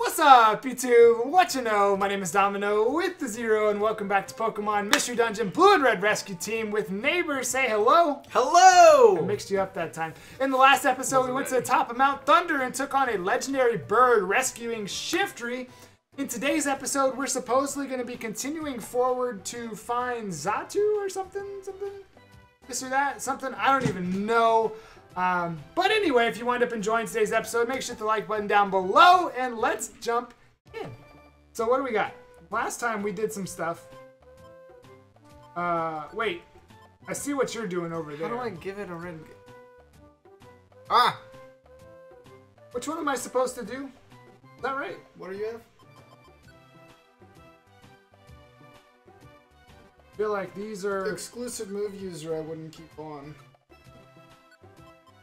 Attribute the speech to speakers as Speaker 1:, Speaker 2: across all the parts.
Speaker 1: What's up, YouTube? What you know? My name is Domino with the Zero, and welcome back to Pokemon Mystery Dungeon Blue and Red Rescue Team with neighbors. Say hello.
Speaker 2: Hello.
Speaker 1: I mixed you up that time. In the last episode, we went to the top of Mount Thunder and took on a legendary bird rescuing Shiftry. In today's episode, we're supposedly going to be continuing forward to find Xatu or something, something, this or that, something. I don't even know. Um, but anyway, if you wind up enjoying today's episode, make sure to hit the like button down below and let's jump in. So what do we got? Last time we did some stuff. Uh, wait. I see what you're doing over there.
Speaker 2: How do I give it a red? Ah!
Speaker 1: Which one am I supposed to do? Is that right?
Speaker 2: What do you have?
Speaker 1: I feel like these are.
Speaker 3: exclusive move user I wouldn't keep on.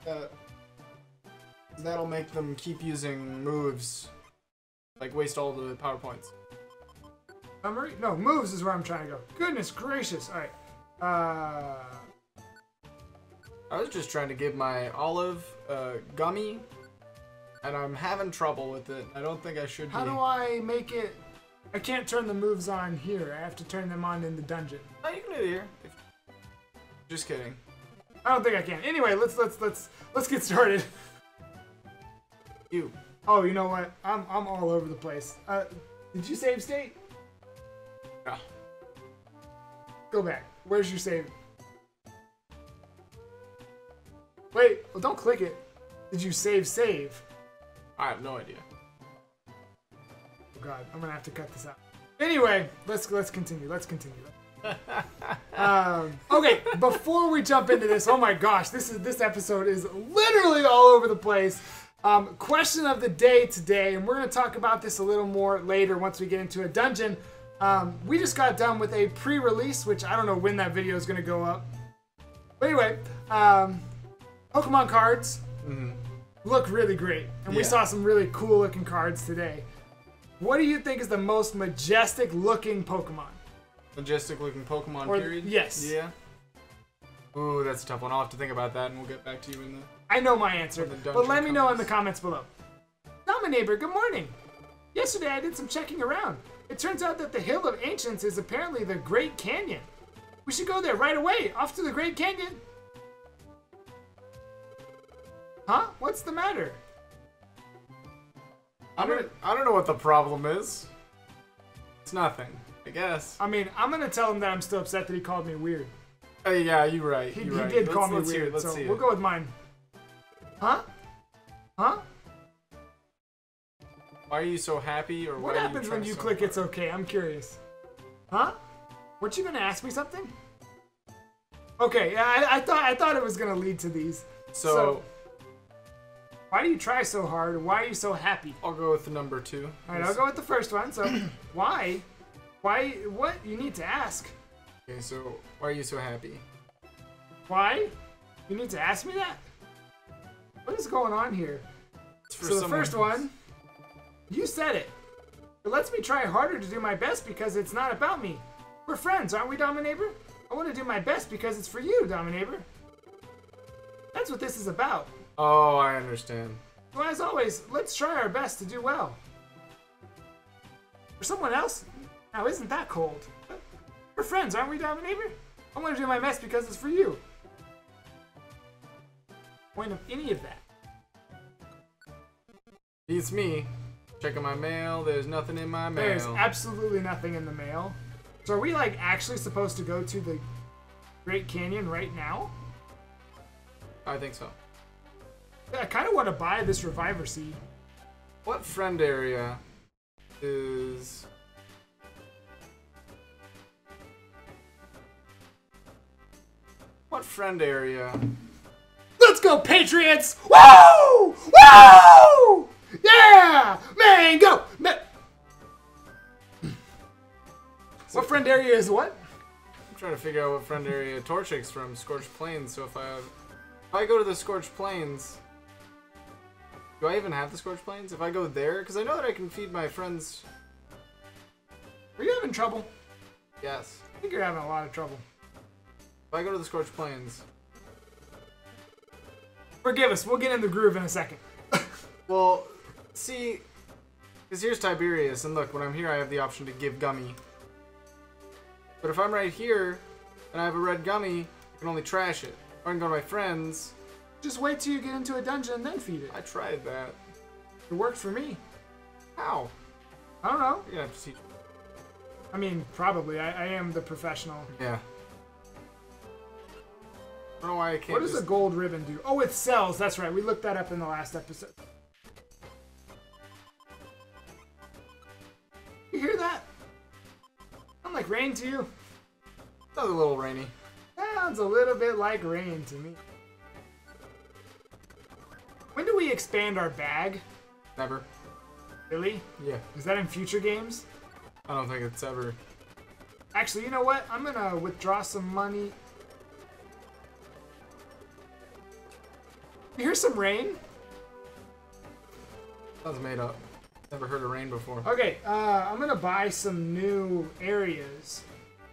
Speaker 2: Uh, that'll make them keep using moves. Like waste all the power points.
Speaker 1: Summary? No, moves is where I'm trying to go. Goodness gracious. Alright. Uh.
Speaker 2: I was just trying to give my olive uh, gummy, and I'm having trouble with it. I don't think I should
Speaker 1: How
Speaker 2: be.
Speaker 1: do I make it. I can't turn the moves on here. I have to turn them on in the dungeon.
Speaker 2: Oh, you can do it here. Just kidding.
Speaker 1: I don't think I can. Anyway, let's let's let's let's get started.
Speaker 2: You.
Speaker 1: Oh, you know what? I'm I'm all over the place. Uh, did you save state?
Speaker 2: Yeah.
Speaker 1: Go back. Where's your save? Wait, well, don't click it. Did you save save?
Speaker 2: I have no idea.
Speaker 1: Oh god, I'm gonna have to cut this out. Anyway, let's let's continue. Let's continue. um, okay, before we jump into this, oh my gosh, this is this episode is literally all over the place. Um, question of the day today, and we're gonna talk about this a little more later once we get into a dungeon. Um, we just got done with a pre-release, which I don't know when that video is gonna go up. But anyway, um, Pokemon cards look really great, and we saw some really cool looking cards today. What do you think is the most majestic looking Pokemon?
Speaker 2: Majestic looking Pokemon
Speaker 1: Or-
Speaker 2: period?
Speaker 1: yes.
Speaker 2: Yeah. Ooh, that's a tough one. I'll have to think about that and we'll get back to you in the.
Speaker 1: I know my answer, but let me know in the comments below. Neighbor, good morning. Yesterday I did some checking around. It turns out that the Hill of Ancients is apparently the Great Canyon. We should go there right away, off to the Great Canyon. Huh? What's the matter?
Speaker 2: I don't, I don't know what the problem is. It's nothing, I guess.
Speaker 1: I mean, I'm gonna tell him that I'm still upset that he called me weird.
Speaker 2: Uh, yeah, you're right.
Speaker 1: He,
Speaker 2: you're
Speaker 1: he
Speaker 2: right.
Speaker 1: did
Speaker 2: let's,
Speaker 1: call me weird,
Speaker 2: it, let's
Speaker 1: so
Speaker 2: see
Speaker 1: we'll go with mine. Huh? Huh?
Speaker 2: Why are you so happy, or
Speaker 1: What
Speaker 2: why
Speaker 1: happens
Speaker 2: are you
Speaker 1: when you
Speaker 2: so
Speaker 1: click
Speaker 2: hard?
Speaker 1: it's okay? I'm curious. Huh? Weren't you gonna ask me something? Okay, yeah, I, I thought I thought it was gonna lead to these.
Speaker 2: So,
Speaker 1: so- Why do you try so hard? Why are you so happy?
Speaker 2: I'll go with the number two.
Speaker 1: All right, I'll go with the first one. So, why? Why? What? You need to ask.
Speaker 2: Okay, so why are you so happy?
Speaker 1: Why? You need to ask me that. What is going on here?
Speaker 2: It's for
Speaker 1: So the first one, you said it. It lets me try harder to do my best because it's not about me. We're friends, aren't we, Dominator? I want to do my best because it's for you, Dominator. That's what this is about.
Speaker 2: Oh, I understand.
Speaker 1: Well, as always, let's try our best to do well. For someone else, now isn't that cold? We're friends, aren't we, Dominator? I want to do my best because it's for you. Point of any of that.
Speaker 2: It's me. Checking my mail. There's nothing in my mail.
Speaker 1: There's absolutely nothing in the mail. So are we like actually supposed to go to the Great Canyon right now?
Speaker 2: I think so.
Speaker 1: I kind of want to buy this Reviver Seed.
Speaker 2: What friend area is? What friend area?
Speaker 1: Let's go, Patriots! Woo! Woo! Yeah! Man, go! What friend area is what?
Speaker 2: I'm trying to figure out what friend area Torchic's from Scorched Plains. So if I if I go to the Scorched Plains, do I even have the Scorched Plains? If I go there, because I know that I can feed my friends.
Speaker 1: Are you having trouble?
Speaker 2: Yes.
Speaker 1: I think you're having a lot of trouble.
Speaker 2: If I go to the Scorched Plains,
Speaker 1: Forgive us. We'll get in the groove in a second.
Speaker 2: well, see, Because here's Tiberius, and look, when I'm here, I have the option to give gummy. But if I'm right here, and I have a red gummy, I can only trash it. Or I can go to my friends.
Speaker 1: Just wait till you get into a dungeon and then feed it.
Speaker 2: I tried that.
Speaker 1: It worked for me.
Speaker 2: How?
Speaker 1: I don't know.
Speaker 2: You're gonna have to teach me.
Speaker 1: I mean, probably. I, I am the professional.
Speaker 2: Yeah. I don't know why I can't
Speaker 1: What does
Speaker 2: just...
Speaker 1: a gold ribbon do? Oh, it sells. That's right. We looked that up in the last episode. You hear that? Sound like rain to you?
Speaker 2: Sounds a little rainy.
Speaker 1: Sounds a little bit like rain to me. When do we expand our bag?
Speaker 2: Never.
Speaker 1: Really?
Speaker 2: Yeah.
Speaker 1: Is that in future games?
Speaker 2: I don't think it's ever...
Speaker 1: Actually, you know what? I'm gonna withdraw some money. Hear some rain?
Speaker 2: Sounds made up. Never heard of rain before.
Speaker 1: Okay, uh, I'm gonna buy some new areas.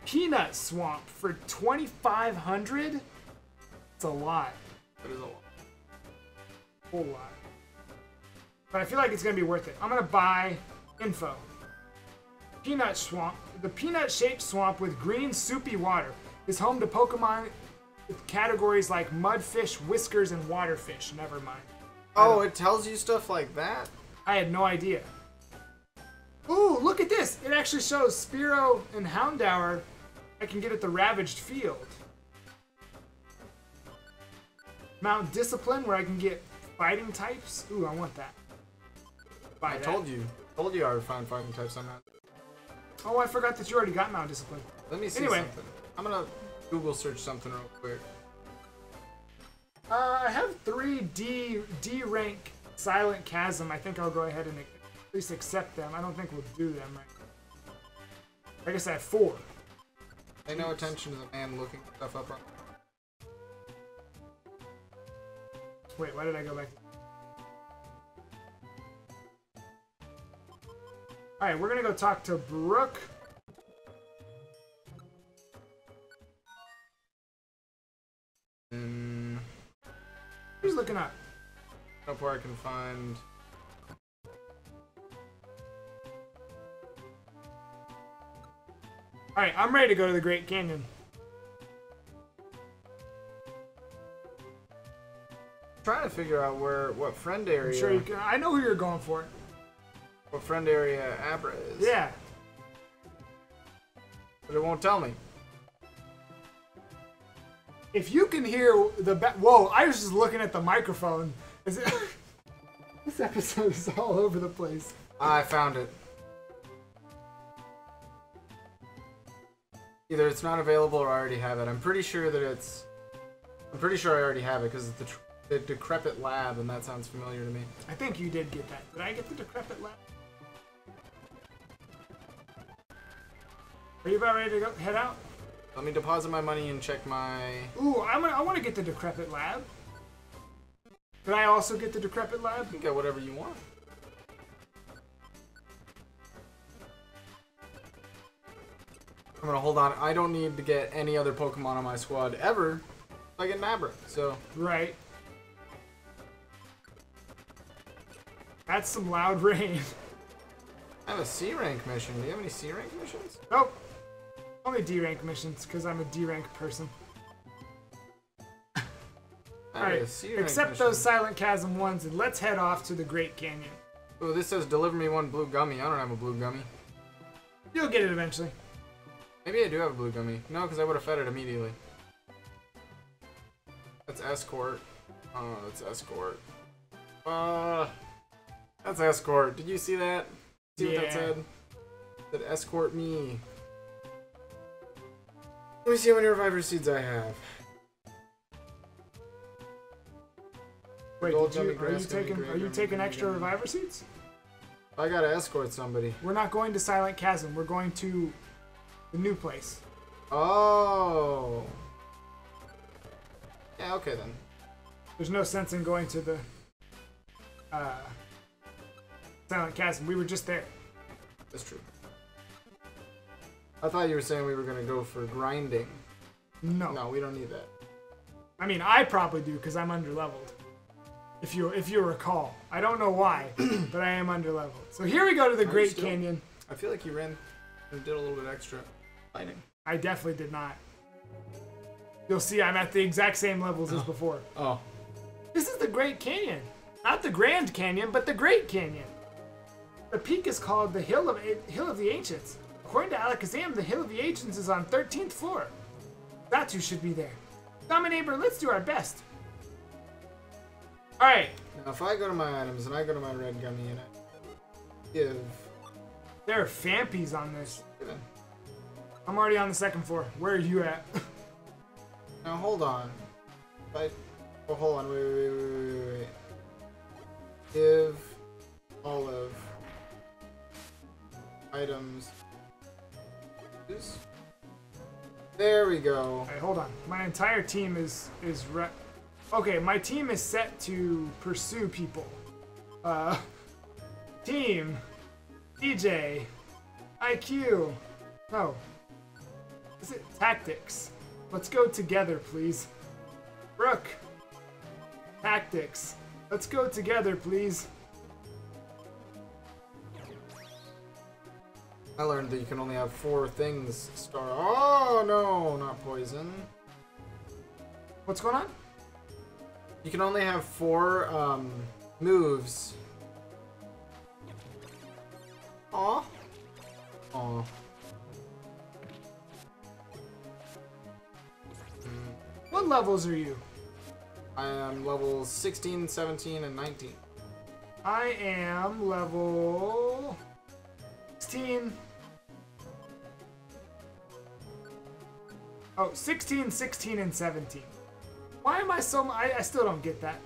Speaker 1: Peanut Swamp for 2,500. It's a lot,
Speaker 2: That is a lot.
Speaker 1: whole lot. But I feel like it's gonna be worth it. I'm gonna buy info. Peanut Swamp, the peanut-shaped swamp with green, soupy water, is home to Pokemon with categories like mudfish, whiskers, and waterfish. Never mind.
Speaker 2: Oh, it tells you stuff like that?
Speaker 1: I had no idea. Ooh, look at this! It actually shows Spearow and Houndour I can get at the Ravaged Field. Mount Discipline, where I can get fighting types. Ooh, I want that. Buy
Speaker 2: I
Speaker 1: that.
Speaker 2: told you. Told you I would find fighting types on that.
Speaker 1: Oh, I forgot that you already got Mount Discipline.
Speaker 2: Let me see
Speaker 1: Anyway.
Speaker 2: something. I'm gonna Google search something real quick.
Speaker 1: Uh, I have three D D rank Silent Chasm. I think I'll go ahead and at least accept them. I don't think we'll do them right now. I guess I have four.
Speaker 2: Pay no attention to the man looking stuff up on.
Speaker 1: Wait, why did I go back? Alright, we're gonna go talk to Brooke.
Speaker 2: Where I can find.
Speaker 1: Alright, I'm ready to go to the Great Canyon.
Speaker 2: Trying to figure out where what friend area.
Speaker 1: I'm sure you can. I know who you're going for.
Speaker 2: What friend area Abra is.
Speaker 1: Yeah.
Speaker 2: But it won't tell me.
Speaker 1: If you can hear the whoa, I was just looking at the microphone. Is it? this episode is all over the place.
Speaker 2: I found it. Either it's not available or I already have it. I'm pretty sure that it's. I'm pretty sure I already have it because it's the, the decrepit lab, and that sounds familiar to me.
Speaker 1: I think you did get that. Did I get the decrepit lab? Are you about ready to go head out?
Speaker 2: Let me deposit my money and check my.
Speaker 1: Ooh, I'm gonna, I want to get the decrepit lab. Could I also get the decrepit lab?
Speaker 2: You can get whatever you want. I'm gonna hold on. I don't need to get any other Pokemon on my squad ever. I get Nabra, so
Speaker 1: Right. That's some loud rain.
Speaker 2: I have a C rank mission. Do you have any C rank missions?
Speaker 1: Nope. Only D rank missions, because I'm a D rank person.
Speaker 2: I have a
Speaker 1: Alright, accept those Silent Chasm ones and let's head off to the Great Canyon.
Speaker 2: Oh, this says deliver me one blue gummy. I don't have a blue gummy.
Speaker 1: You'll get it eventually.
Speaker 2: Maybe I do have a blue gummy. No, because I would have fed it immediately. That's escort. Oh, that's escort. Uh, that's escort. Did you see that? See what that
Speaker 1: Yeah.
Speaker 2: said? That escort me. Let me see how many reviver seeds I have.
Speaker 1: Wait, you, are you taking are you taking extra reviver seeds?
Speaker 2: I gotta escort somebody.
Speaker 1: We're not going to Silent Chasm. We're going to the new place.
Speaker 2: Oh. Yeah, okay then.
Speaker 1: There's no sense in going to the uh, Silent Chasm. We were just there.
Speaker 2: That's true. I thought you were saying we were gonna go for grinding.
Speaker 1: No.
Speaker 2: No, we don't need that.
Speaker 1: I mean, I probably do because I'm under leveled. If you if you recall, I don't know why, but I am under leveled. So here we go to the
Speaker 2: you
Speaker 1: Great
Speaker 2: still?
Speaker 1: Canyon.
Speaker 2: I feel like you ran and did a little bit extra fighting.
Speaker 1: I definitely did not. You'll see I'm at the exact same levels as oh. before.
Speaker 2: Oh.
Speaker 1: This is the Great Canyon. Not the Grand Canyon, but the Great Canyon. The peak is called the Hill of Hill of the Ancients. According to Alakazam, the Hill of the Ancients is on 13th floor. Xatu should be there. Dominator, let's do our best. Alright,
Speaker 2: Now if I go to my items and I go to my red gummy and I give
Speaker 1: there are Fampies on this.
Speaker 2: given.
Speaker 1: I'm already on the second floor. Where are you at?
Speaker 2: Now hold on. I oh hold on, wait, wait, wait, wait, wait, wait. Give olive items. There we go.
Speaker 1: Alright, hold on. My entire team is is re- Okay, my team is set to pursue people. Uh team DJ IQ No. Is it tactics? Let's go together, please. Brooke. Tactics. Let's go together, please.
Speaker 2: I learned that you can only have four things star. Oh no, not poison.
Speaker 1: What's going on?
Speaker 2: You can only have four um, moves. Aw. Aw.
Speaker 1: What levels are you?
Speaker 2: I am level 16, 17, and 19.
Speaker 1: I am level 16. Oh, 16, 16, and 17. Why am I so. I, I still don't get that.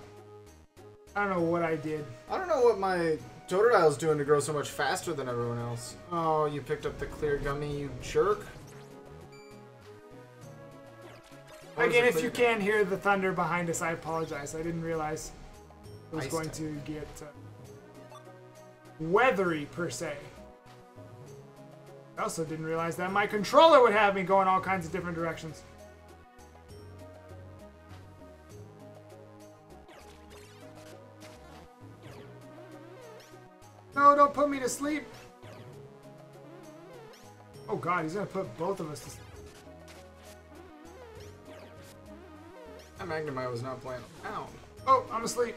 Speaker 1: I don't know what I did.
Speaker 2: I don't know what my Totodile's doing to grow so much faster than everyone else. Oh, you picked up the clear gummy, you jerk. What
Speaker 1: Again, if you can hear the thunder behind us, I apologize. I didn't realize it was
Speaker 2: Ice
Speaker 1: going
Speaker 2: type.
Speaker 1: to get uh, weathery, per se. I also didn't realize that my controller would have me going all kinds of different directions. Put me to sleep. Oh god, he's gonna put both of us to sleep.
Speaker 2: That Magnemite was not playing around.
Speaker 1: Oh, I'm asleep.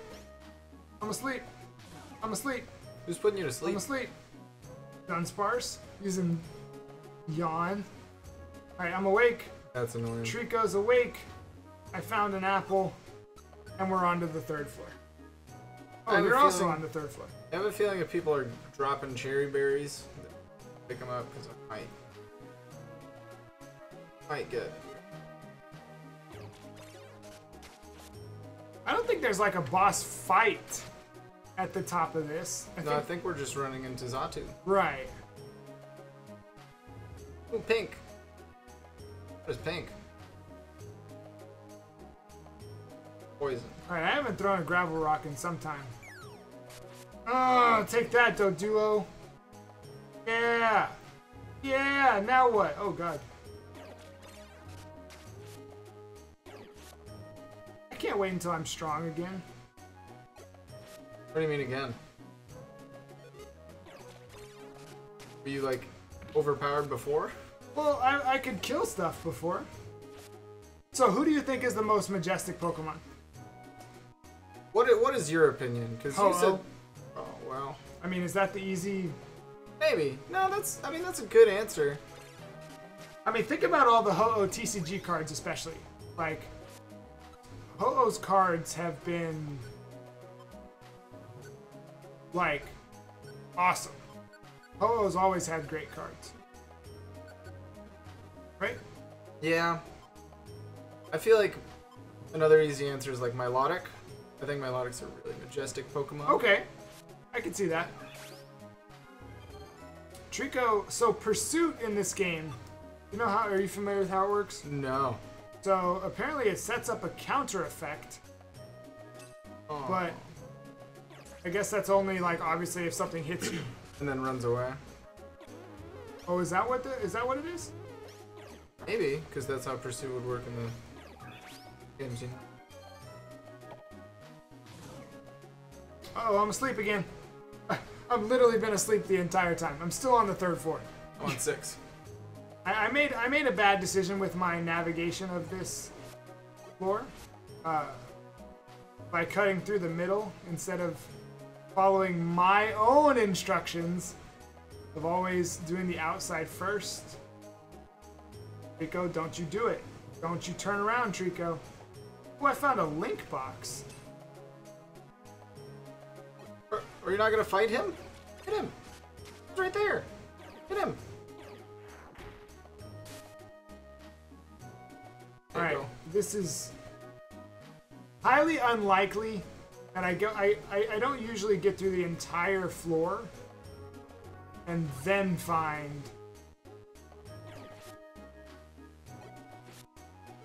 Speaker 1: I'm asleep. I'm asleep.
Speaker 2: Who's putting you to sleep?
Speaker 1: I'm
Speaker 2: sleep?
Speaker 1: asleep. Dunsparce using yawn. Alright, I'm awake.
Speaker 2: That's annoying.
Speaker 1: Trico's awake. I found an apple. And we're on to the third floor. Oh, you're also on the third floor.
Speaker 2: I have a feeling if people are dropping cherry berries, pick them up because I might, might get.
Speaker 1: I don't think there's like a boss fight at the top of this. I
Speaker 2: No, I
Speaker 1: think,
Speaker 2: think we're just running into Xatu.
Speaker 1: right.
Speaker 2: Ooh, pink. What is pink? Poison.
Speaker 1: Alright, I haven't thrown a gravel rock in some time. Oh, take that, Doduo. Yeah. Yeah, now what? Oh, God. I can't wait until I'm strong again.
Speaker 2: What do you mean again? Were you like overpowered before?
Speaker 1: Well, I, I could kill stuff before. So, who do you think is the most majestic Pokemon?
Speaker 2: What What is your opinion? Because you said. Well.
Speaker 1: I mean, is that the easy.
Speaker 2: Maybe. No, that's. I mean, that's a good answer.
Speaker 1: I mean, think about all the Ho-Oh TCG cards, especially. Like, Ho-Oh's cards have been, like, awesome. Ho-Oh's always had great cards. Right?
Speaker 2: Yeah. I feel like another easy answer is like Milotic. I think Milotic's a really majestic Pokemon.
Speaker 1: Okay. I can see that. Trico, so Pursuit in this game, you know how, are you familiar with how it works?
Speaker 2: No.
Speaker 1: So apparently it sets up a counter effect,
Speaker 2: Oh.
Speaker 1: but I guess that's only like obviously if something hits you.
Speaker 2: And then runs away.
Speaker 1: Oh, is that what the, is that what it is?
Speaker 2: Maybe, because that's how Pursuit would work in the games, you know.
Speaker 1: Oh, I'm asleep again. I've literally been asleep the entire time. I'm still on the third floor.
Speaker 2: I'm on six.
Speaker 1: I, I made I made a bad decision with my navigation of this floor uh, by cutting through the middle instead of following my own instructions of always doing the outside first. Trico, don't you do it. Don't you turn around, Trico. Oh, I found a link box.
Speaker 2: Are, you not gonna fight him? Hit him. He's right there. Hit him.
Speaker 1: Alright, this is highly unlikely that I go I, I, I don't usually get through the entire floor and then find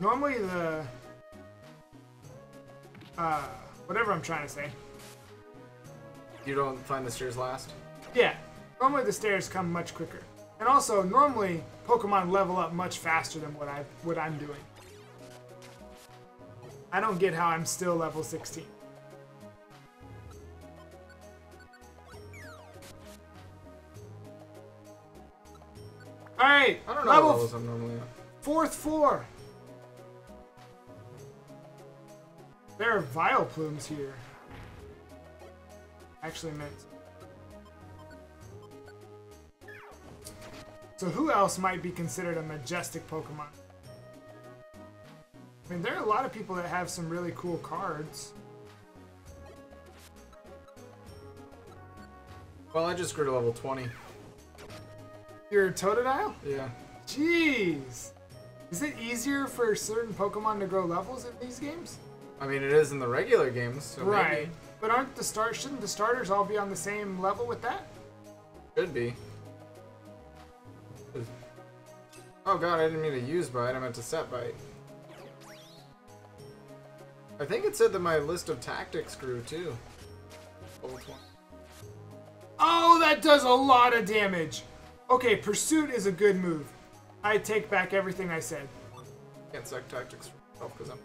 Speaker 1: normally the uh whatever I'm trying to say.
Speaker 2: You don't find the stairs last?
Speaker 1: Yeah, normally the stairs come much quicker. And also normally Pokemon level up much faster than what I what I'm doing. I don't get how I'm still level 16. Alright,
Speaker 2: I don't know
Speaker 1: level
Speaker 2: what levels I'm normally at.
Speaker 1: Fourth floor. There are Vileplumes here. Actually meant. So who else might be considered a majestic Pokemon? I mean, there are a lot of people that have some really cool cards.
Speaker 2: Well, I just grew to level 20.
Speaker 1: Your Totodile?
Speaker 2: Yeah.
Speaker 1: Jeez. Is it easier for certain Pokemon to grow levels in these games?
Speaker 2: I mean, it is in the regular games, so
Speaker 1: right.
Speaker 2: maybe.
Speaker 1: But aren't the start shouldn't the starters all be on the same level with that?
Speaker 2: Should be. Oh god, I didn't mean to use bite, I meant to set bite. I think it said that my list of tactics grew too. Level 20.
Speaker 1: Oh, that does a lot of damage. Okay, pursuit is a good move. I take back everything I said.
Speaker 2: Can't set tactics for myself because I'm.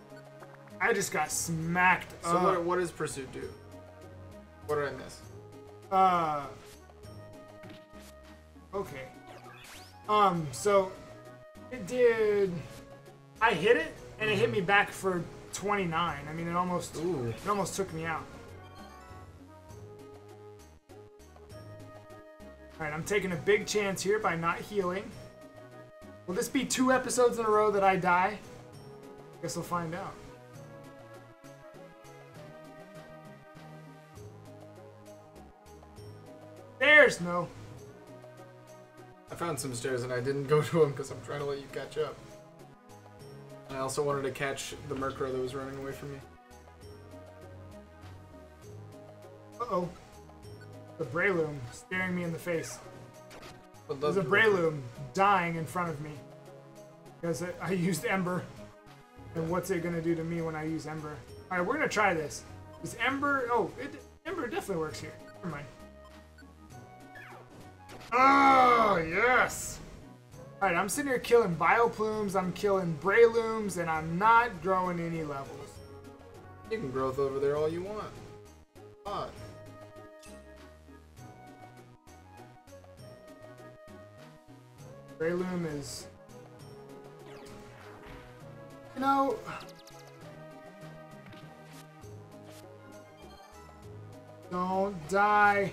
Speaker 1: I just got smacked
Speaker 2: So
Speaker 1: up.
Speaker 2: what, what does pursuit do? What did I miss?
Speaker 1: Uh. Okay. Um. So it did. I hit it, and it hit me back for 29. I mean, it almost
Speaker 2: Ooh.
Speaker 1: it almost took me out. All right, I'm taking a big chance here by not healing. Will this be two episodes in a row that I die? I Guess we'll find out. There's no.
Speaker 2: I found some stairs and I didn't go to them because I'm trying to let you catch up. And I also wanted to catch the Murkrow that was running away from me.
Speaker 1: Uh oh. The Breloom staring me in the face. There's a Breloom dying in front of me. Because I- I used Ember. And what's it gonna do to me when I use Ember? Alright, we're gonna try this. Is Ember. Oh, it, Ember definitely works here. Never mind. Oh, yes! Alright, I'm sitting here killing Vileplumes, I'm killing Brelooms, and I'm not growing any levels.
Speaker 2: You can growth over there all you want. Odd.
Speaker 1: Breloom is. You know. Don't die.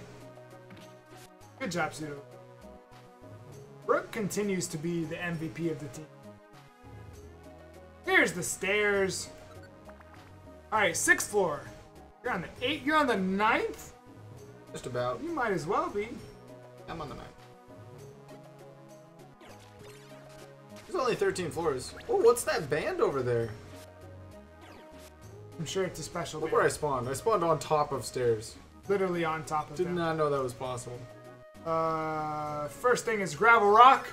Speaker 1: Good job, Pseudo. Brooke continues to be the MVP of the team. Here's the stairs. Alright, sixth floor. You're on the eighth. You're on the ninth?
Speaker 2: Just about.
Speaker 1: You might as well be.
Speaker 2: I'm on the ninth. There's only 13 floors. Oh, what's that band over there?
Speaker 1: I'm sure it's a special.
Speaker 2: Look
Speaker 1: band.
Speaker 2: where I spawned. I spawned on top of stairs.
Speaker 1: Literally on top of
Speaker 2: Did
Speaker 1: them.
Speaker 2: not know that was possible.
Speaker 1: Uh, first thing is gravel rock,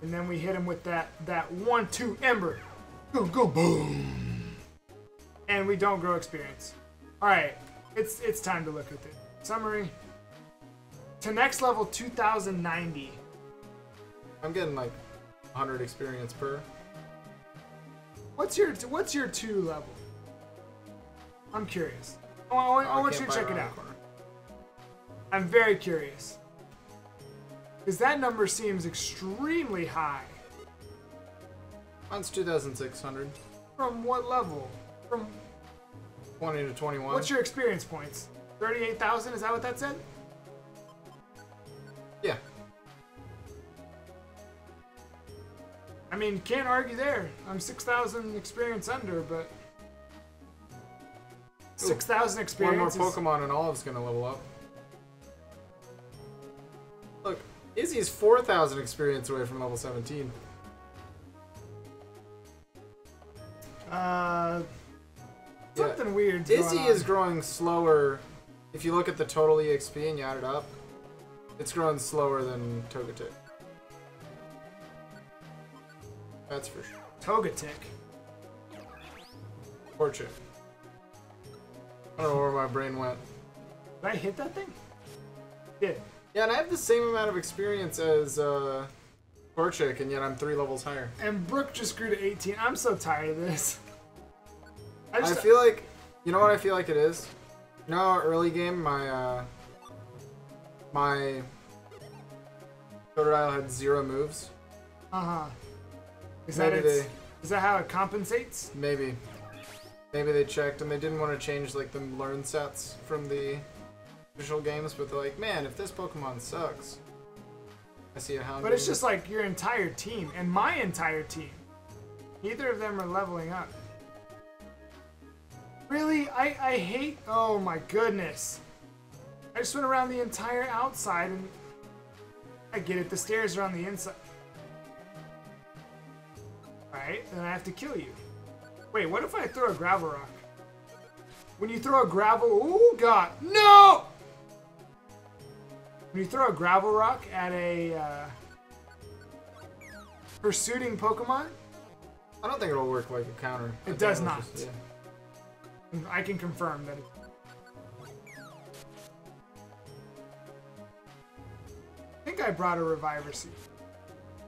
Speaker 1: and then we hit him with that that one two ember. Go go boom, and we don't grow experience. All right, it's it's time to look at this summary. To next level 2090.
Speaker 2: I'm getting like 100 experience per.
Speaker 1: What's your what's your two level? I'm curious. I want, I
Speaker 2: Oh,
Speaker 1: want you to check it
Speaker 2: around
Speaker 1: out. I'm very curious. Because that number seems extremely high.
Speaker 2: Mine's 2,600.
Speaker 1: From what level? From
Speaker 2: 20 to 21.
Speaker 1: what's your experience points? 38,000? Is that what that said?
Speaker 2: Yeah.
Speaker 1: I mean, can't argue there. I'm 6,000 experience under, but. 6,000 experience.
Speaker 2: One
Speaker 1: more
Speaker 2: Pokemon and Olive's gonna level up. Look, Izzy's 4,000 experience away from level 17.
Speaker 1: Uh,
Speaker 2: Yeah.
Speaker 1: something weird.
Speaker 2: Izzy is growing slower. If you look at the total EXP and you add it up, it's growing slower than Togetic. That's for sure.
Speaker 1: Togetic.
Speaker 2: Fortune. I don't know where my brain went.
Speaker 1: Did I hit that thing? Did.
Speaker 2: Yeah, and I have the same amount of experience as uh, Torchic, and yet I'm three levels higher.
Speaker 1: And Brooke just grew to 18. I'm so tired of this. I
Speaker 2: I feel like, you know what I feel like it is? You know, how early game, my, uh, my Totodile had zero moves.
Speaker 1: Uh huh. Is that
Speaker 2: they,
Speaker 1: is that how it compensates?
Speaker 2: maybe, maybe they checked and they didn't want to change like the learn sets from the visual games, but they're like, man, if this Pokemon sucks, I see a Houndoom.
Speaker 1: But it's just like your entire team and my entire team. Neither of them are leveling up. Really? I, I hate. Oh my goodness. I just went around the entire outside and. I get it, the stairs are on the inside. Alright, then I have to kill you. Wait, what if I throw a gravel rock? When you throw a gravel. Oh god! No! When you throw a gravel rock at a uh, pursuing Pokemon,
Speaker 2: I don't think it'll work like a counter. I
Speaker 1: does not.
Speaker 2: just- yeah.
Speaker 1: I can confirm that. It, I think I brought a reviver seed.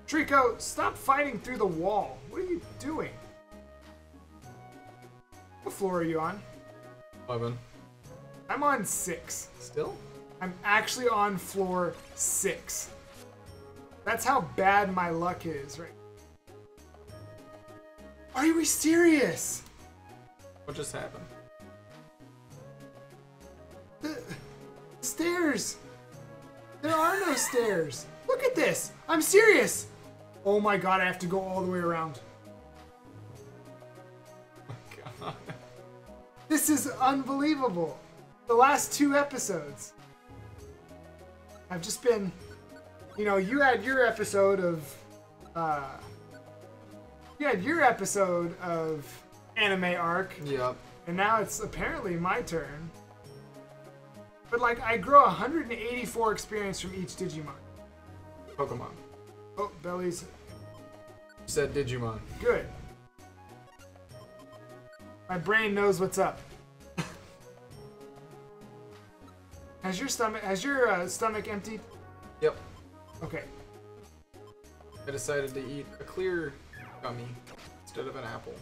Speaker 1: Trico, stop fighting through the wall. What are you doing? What floor are you on?
Speaker 2: Eleven.
Speaker 1: I'm on six.
Speaker 2: Still?
Speaker 1: I'm actually on floor six. That's how bad my luck is, right? Are you serious?
Speaker 2: What just happened?
Speaker 1: The stairs. There are no stairs. Look at this. I'm serious. Oh my god, I have to go all the way around.
Speaker 2: God.
Speaker 1: This is unbelievable. The last two episodes. I've just been, you know, you had your episode of, uh, you had your episode of anime arc,
Speaker 2: Yep.
Speaker 1: and now it's apparently my turn. But like, I grow 184 experience from each Digimon.
Speaker 2: Pokemon.
Speaker 1: Oh, Belly's
Speaker 2: You said Digimon.
Speaker 1: good. My brain knows what's up. Has your stomach has your uh, stomach emptied?
Speaker 2: Yep.
Speaker 1: Okay.
Speaker 2: I decided to eat a clear gummy instead of an apple.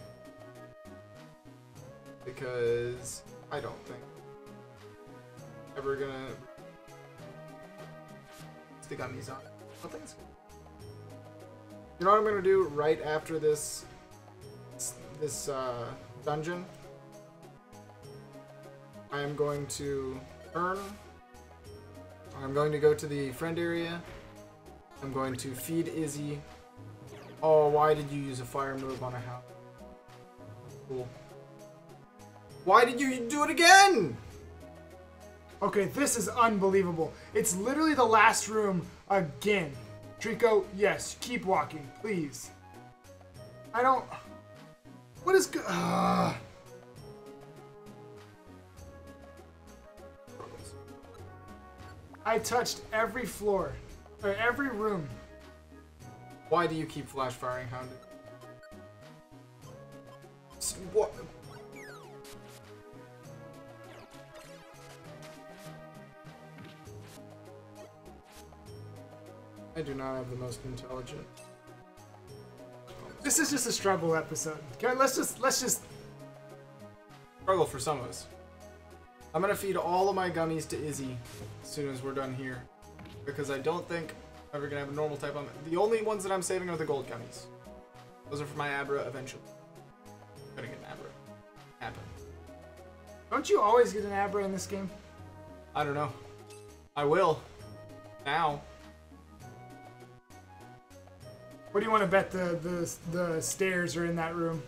Speaker 2: Because I don't think ever gonna the gummies on. I think it's good. You know what I'm gonna do right after this this uh, dungeon? I am going to earn. I'm going to go to the friend area. I'm going to feed Izzy. Oh, why did you use a fire move on a house? Cool. Why did you do it again?
Speaker 1: Okay, this is unbelievable. It's literally the last room again. Trico, yes, keep walking, please. I don't. What is good? Uh, I touched every floor, or every room.
Speaker 2: Why do you keep flash firing Hound? What? I do not have the most intelligent.
Speaker 1: This is just a struggle episode. Okay, let's just let's just
Speaker 2: Struggle for some of us. I'm gonna feed all of my gummies to Izzy as soon as we're done here. Because I don't think I'm ever gonna have a normal type on The only ones that I'm saving are the gold gummies. Those are for my Abra eventually. I'm gonna get an Abra. Happen.
Speaker 1: Don't you always get an Abra in this game?
Speaker 2: I don't know. I will. Now.
Speaker 1: What do you want to bet the, the, the stairs are in that room?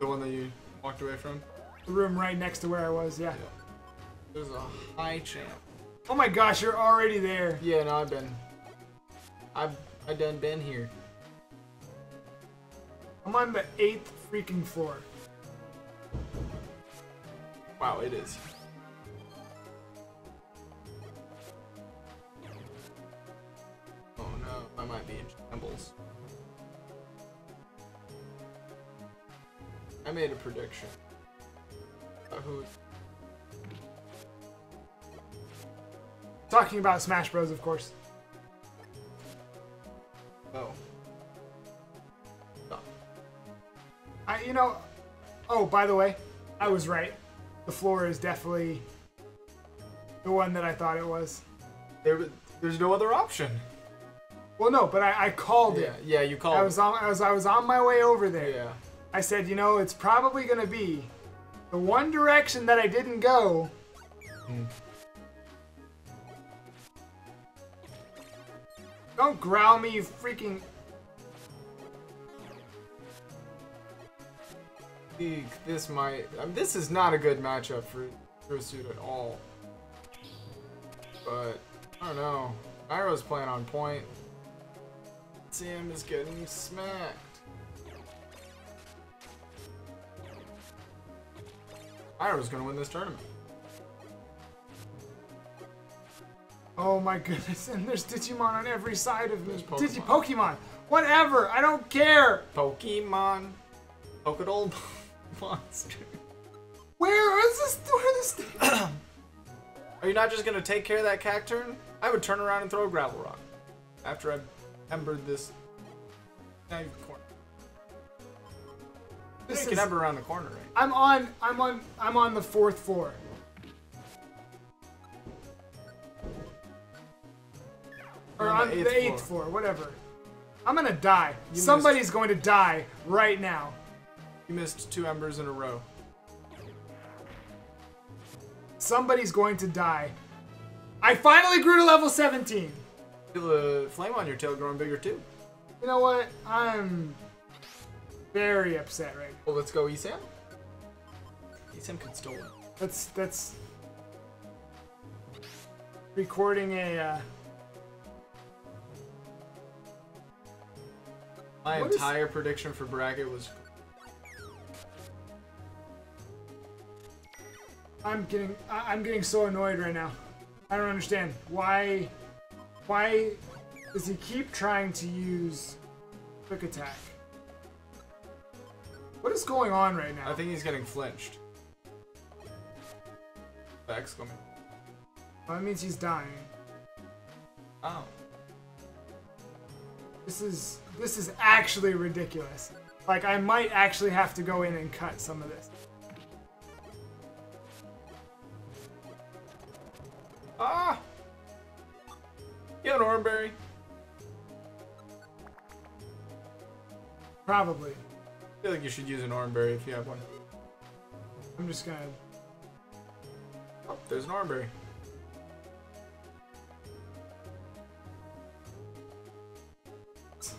Speaker 2: The one that you walked away from.
Speaker 1: The room right next to where I was, yeah.
Speaker 2: There's a high chance.
Speaker 1: Oh my gosh, you're already there.
Speaker 2: Yeah, no, I've been. I've I done been here.
Speaker 1: I'm on the eighth freaking floor.
Speaker 2: Wow, it is. Oh no, I might be in shambles. I made a prediction.
Speaker 1: Talking about Smash Bros, of course.
Speaker 2: Oh. Oh.
Speaker 1: I, you know, oh, by the way, I was right. The floor is definitely the one that I thought it was.
Speaker 2: There, there's no other option.
Speaker 1: Well, no, but I, I called
Speaker 2: Yeah,
Speaker 1: it.
Speaker 2: yeah, you called.
Speaker 1: I was on, I was, I was on my way over there.
Speaker 2: Yeah.
Speaker 1: I said, you know, it's probably gonna be the one direction that I didn't go.
Speaker 2: Hmm.
Speaker 1: Don't growl me, you freaking.
Speaker 2: This might. I mean, this is not a good matchup for Suit at all. But I don't know. Iroh's playing on point. Sam is getting smacked. Iroh's gonna win this tournament.
Speaker 1: Oh my goodness, and there's Digimon on every side of me.
Speaker 2: There's
Speaker 1: Digi
Speaker 2: Pokemon.
Speaker 1: Pokemon. Whatever, I don't care.
Speaker 2: Pokemon. Pokedol monster.
Speaker 1: Where is this? Where is this?
Speaker 2: Are you not just gonna take care of that Cacturne? I would turn around and throw a gravel rock. After I've embered this. Now you corner.
Speaker 1: This
Speaker 2: you can
Speaker 1: is-
Speaker 2: ember around the corner, right?
Speaker 1: I'm on. I'm on. I'm on the fourth floor. Or on the eighth, floor. whatever. I'm gonna die.
Speaker 2: You
Speaker 1: Somebody's going to die right now.
Speaker 2: You missed two embers in a row.
Speaker 1: Somebody's going to die. I finally grew to level 17.
Speaker 2: Feel the flame on your tail growing bigger too.
Speaker 1: You know what? I'm very upset right now.
Speaker 2: Well, let's go Esam. Esam can still win.
Speaker 1: That's that's recording a. Uh,
Speaker 2: My
Speaker 1: What is-
Speaker 2: entire prediction for bracket was
Speaker 1: I'm getting I'm getting so annoyed right now. I don't understand why why does he keep trying to use quick attack? What is going on right now?
Speaker 2: I think he's getting flinched. Exclamation.
Speaker 1: Oh, that means he's dying.
Speaker 2: Oh.
Speaker 1: This is this is actually ridiculous. Like I might actually have to go in and cut some of this.
Speaker 2: Ah! You an Oranberry?
Speaker 1: Probably.
Speaker 2: I feel like you should use an Oranberry if you have one.
Speaker 1: I'm just gonna.
Speaker 2: Oh, there's an Oranberry.
Speaker 1: Does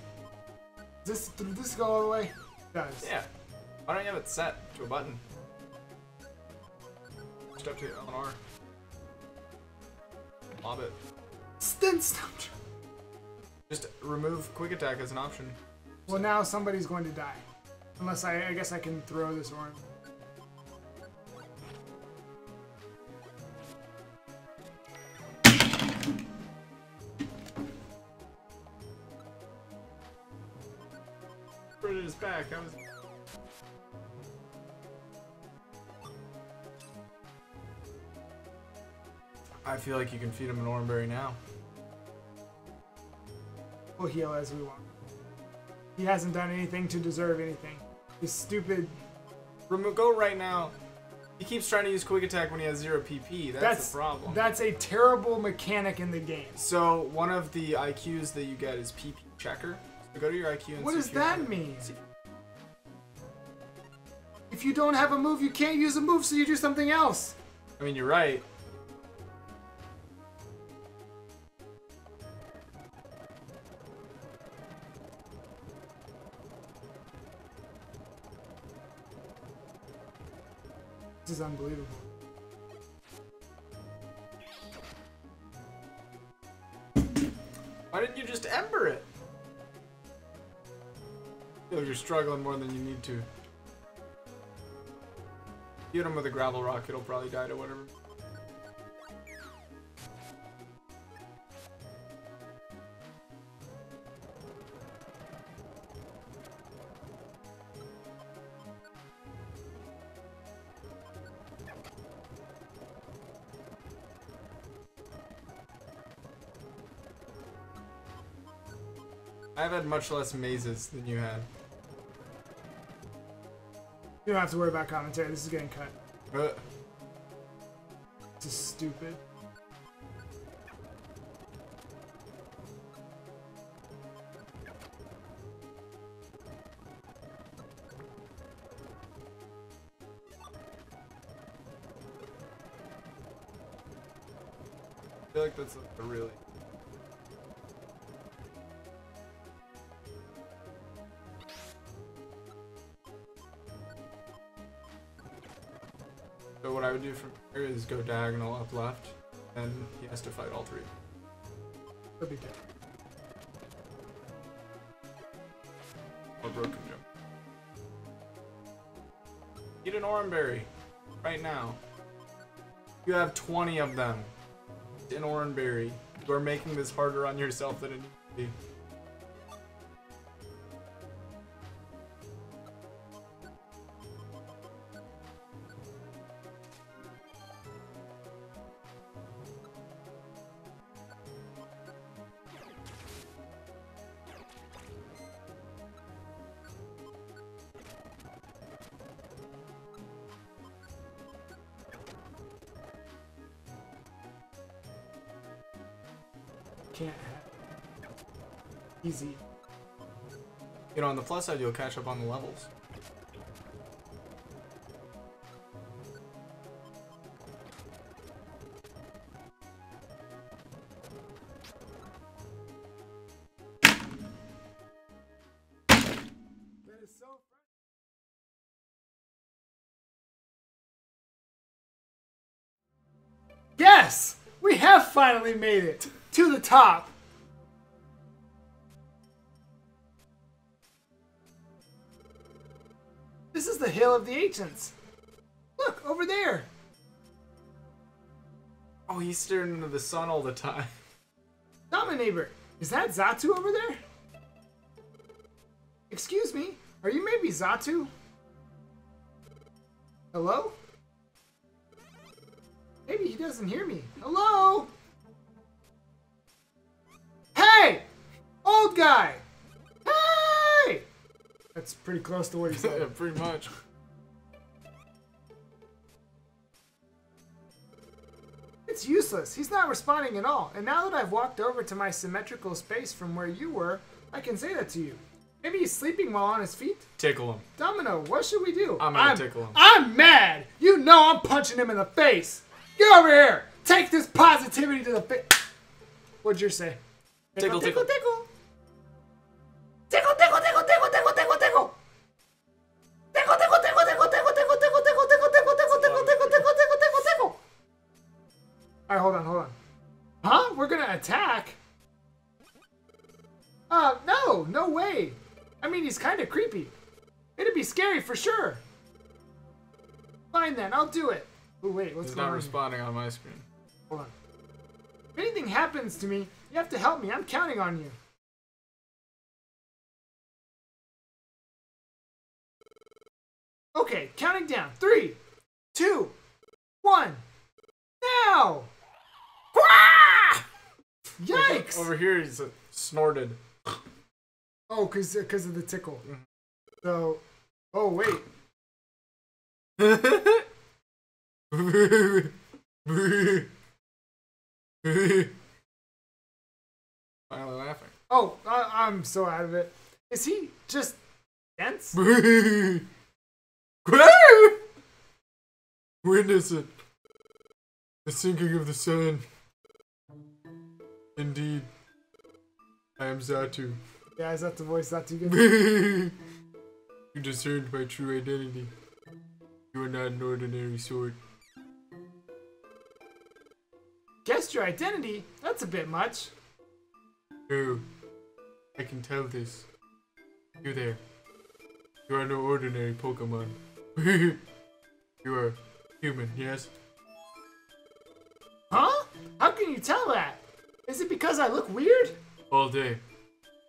Speaker 1: this did this go all the way? It does.
Speaker 2: Yeah. Why don't you have it set to a button? Just up to LNR. Lob it.
Speaker 1: Stop.
Speaker 2: Just remove quick attack as an option.
Speaker 1: Well, now somebody's going to die. Unless I, I guess I can throw this orange.
Speaker 2: Put it his back. I was. I feel like you can feed him an Oranberry now.
Speaker 1: We'll heal as we want. He hasn't done anything to deserve anything. This stupid.
Speaker 2: Remove, go right now. He keeps trying to use quick attack when he has zero PP. That's,
Speaker 1: That's
Speaker 2: the problem.
Speaker 1: That's a terrible mechanic in the game.
Speaker 2: So one of the IQs that you get is PP checker. So go to your IQ and
Speaker 1: What
Speaker 2: see
Speaker 1: does that
Speaker 2: have-
Speaker 1: mean?
Speaker 2: see-
Speaker 1: If you don't have a move, you can't use a move, so you do something else.
Speaker 2: I mean, you're right.
Speaker 1: This is unbelievable.
Speaker 2: Why didn't you just ember it? I feel like you're struggling more than you need to. Hit him with a Gravelerock, it'll probably die to whatever. Had much less mazes than you had.
Speaker 1: You don't have to worry about commentary. This is getting cut.
Speaker 2: Uh,
Speaker 1: This is stupid.
Speaker 2: So what I would do from here is go diagonal up left, and he has to fight all three.
Speaker 1: He'll be dead.
Speaker 2: Or broken jump. Eat an Oran Berry. Right now. You have 20 of them. Eat An Oran Berry. You are making this harder on yourself than it needs to be. The plus side, you'll catch up on the levels.
Speaker 1: Yes! We have finally made it to the top. This is the Hill of the Ancients. Look, over there.
Speaker 2: Oh, he's staring into the sun all the time.
Speaker 1: Dominator. Is that Xatu over there? Excuse me, are you maybe Xatu? Hello? Maybe he doesn't hear me. Hello? Hey! Old guy! That's pretty close to what he
Speaker 2: yeah,
Speaker 1: said.
Speaker 2: pretty much.
Speaker 1: It's useless. He's not responding at all. And now that I've walked over to my symmetrical space from where you were, I can say that to you. Maybe he's sleeping while on his feet?
Speaker 2: Tickle him.
Speaker 1: Domino, what should we do?
Speaker 2: I'm gonna tickle him.
Speaker 1: I'm mad. You know I'm punching him in the face. Get over here. Take this positivity to the face. What'd you say?
Speaker 2: Tickle,
Speaker 1: tickle,
Speaker 2: tickle.
Speaker 1: tickle. Tickle, for sure. Fine then, I'll do it. Oh wait, what's
Speaker 2: He's
Speaker 1: going
Speaker 2: not
Speaker 1: on?
Speaker 2: responding on my screen.
Speaker 1: Hold on. If anything happens to me, you have to help me. I'm counting on you. Okay, counting down. Three, two, one. Now! Uh, Yikes!
Speaker 2: Over here, he's uh, snorted.
Speaker 1: Oh, cause, uh, cause of the tickle. Mm-hmm. So, oh wait.
Speaker 2: Finally laughing.
Speaker 1: Oh, I, I'm so out of it. Is he just dense?
Speaker 2: Witness it. The sinking of the sun. Indeed. I am Xatu.
Speaker 1: Yeah, is that the voice? That too good?
Speaker 2: You discerned my true identity. You are not an ordinary sword.
Speaker 1: Guessed your identity? That's a bit much.
Speaker 2: No. I can tell this. You there. You are no ordinary Pokemon. you are human, yes?
Speaker 1: Huh? How can you tell that? Is it because I look weird?
Speaker 2: All day.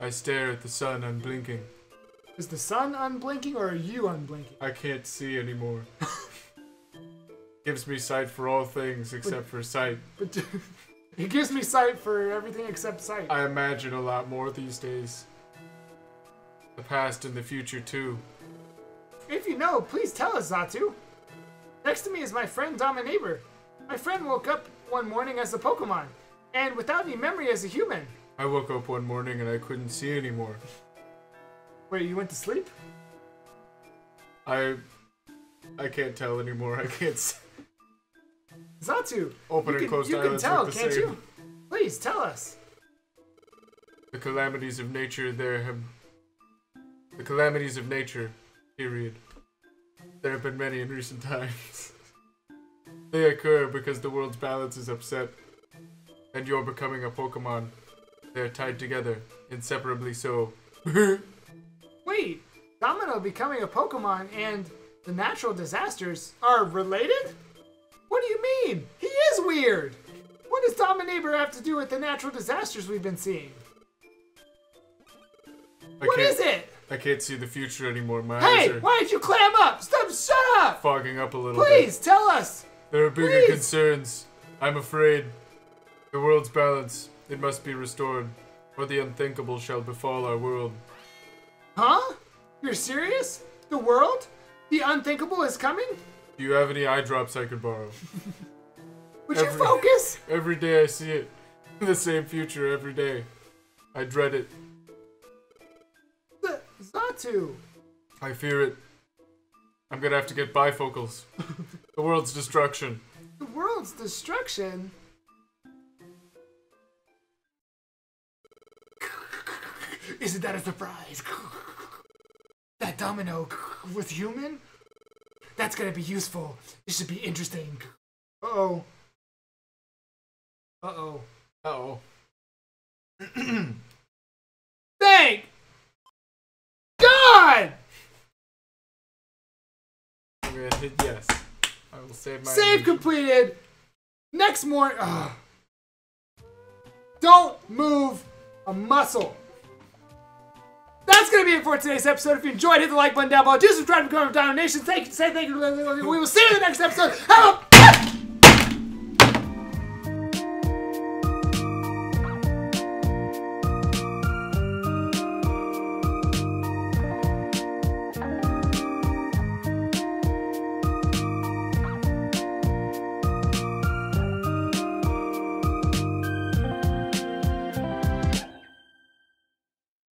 Speaker 2: I stare at the sun unblinking.
Speaker 1: Is the sun unblinking or are you unblinking?
Speaker 2: I can't see anymore. Gives me sight for all things except for sight.
Speaker 1: But it gives me sight for everything except sight.
Speaker 2: I imagine a lot more these days. The past and the future too.
Speaker 1: If you know, please tell us, Xatu. Next to me is my friend Dominator. My friend woke up one morning as a Pokemon, and without any memory as a human.
Speaker 2: I woke up one morning and I couldn't see anymore.
Speaker 1: Wait, you went to sleep?
Speaker 2: I I can't tell anymore. I can't s-
Speaker 1: Xatu,
Speaker 2: open
Speaker 1: you
Speaker 2: and closed
Speaker 1: you can tell, can't
Speaker 2: same.
Speaker 1: you? Please tell us.
Speaker 2: The calamities of nature there have the calamities of nature, period. There have been many in recent times. they occur because the world's balance is upset, and you're becoming a Pokemon. They're tied together, inseparably so.
Speaker 1: Wait, Domino becoming a Pokemon and the natural disasters are related? What do you mean? He is weird! What does Dominator have to do with the natural disasters we've been seeing?
Speaker 2: I
Speaker 1: What
Speaker 2: can't,
Speaker 1: it?
Speaker 2: I can't see the future anymore. My
Speaker 1: Hey,
Speaker 2: are
Speaker 1: why did you clam up? Stop, shut up!
Speaker 2: fogging up a little bit.
Speaker 1: Please, tell us!
Speaker 2: There are bigger
Speaker 1: Please.
Speaker 2: concerns. I'm afraid. The world's balance, it must be restored, or the unthinkable shall befall our world.
Speaker 1: Huh? You're serious? The world? The unthinkable is coming?
Speaker 2: Do you have any eye drops I could borrow?
Speaker 1: Would you focus?
Speaker 2: Every day I see it. The same future every day. I dread it.
Speaker 1: The Xatu.
Speaker 2: I fear it. I'm gonna have to get bifocals. the world's destruction.
Speaker 1: The world's destruction? Isn't that a surprise? That domino was human? That's gonna be useful. This should be interesting. Uh oh. Uh oh.
Speaker 2: Oh.
Speaker 1: Thank God!
Speaker 2: I'm gonna hit yes. I will save my.
Speaker 1: Save
Speaker 2: energy.
Speaker 1: completed. Next morning. Don't move a muscle. That's gonna be it for today's episode. If you enjoyed, hit the like button down below. Do subscribe to Comment Dominations. Thank you. Say thank you. We will see you in the next episode. Have a